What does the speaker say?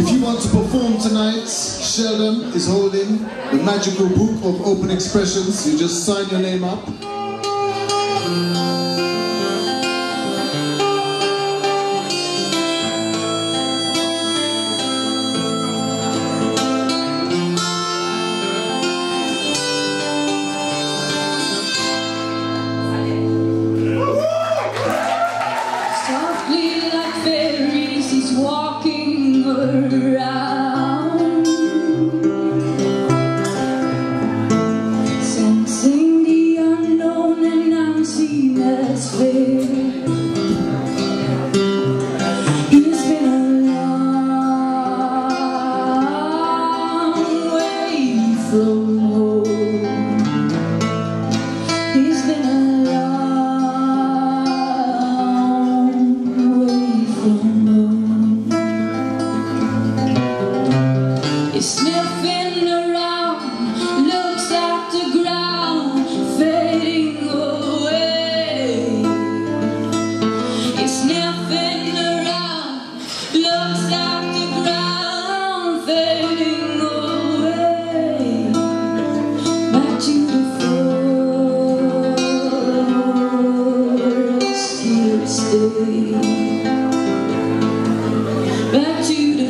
If you want to perform tonight, Sheldon is holding the magical book of Open Xpressions. You just sign your name up. He's sniffing around, looks at the ground, fading away. Sniffing around, looks at the ground, fading away. Back to the forest stay. Back to the